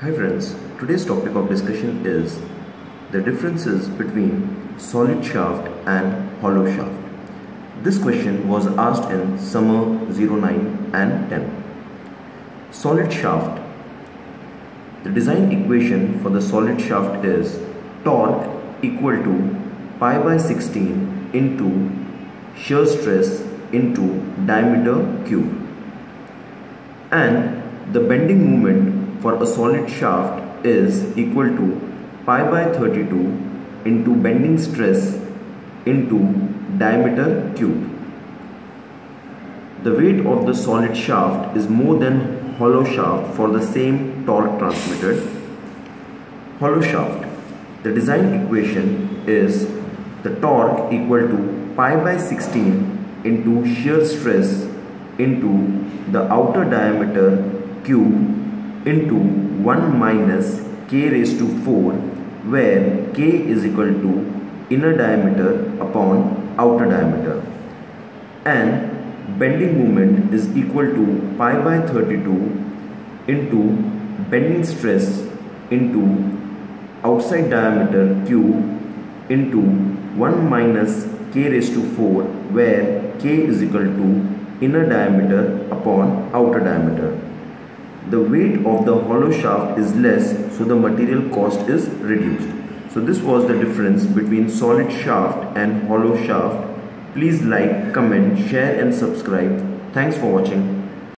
Hi friends, today's topic of discussion is the differences between solid shaft and hollow shaft. This question was asked in summer 09 and 10. Solid shaft. The design equation for the solid shaft is torque equal to pi by 16 into shear stress into diameter cube and the bending moment for a solid shaft is equal to pi by 32 into bending stress into diameter cube. The weight of the solid shaft is more than hollow shaft for the same torque transmitted. Hollow shaft. The design equation is the torque equal to pi by 16 into shear stress into the outer diameter cube into 1 minus k raised to 4 where k is equal to inner diameter upon outer diameter and bending moment is equal to pi by 32 into bending stress into outside diameter cube into 1 minus k raised to 4 where k is equal to inner diameter upon outer diameter. The weight of the hollow shaft is less so the material cost is reduced. So this was the difference between solid shaft and hollow shaft. Please like, comment, share and subscribe. Thanks for watching.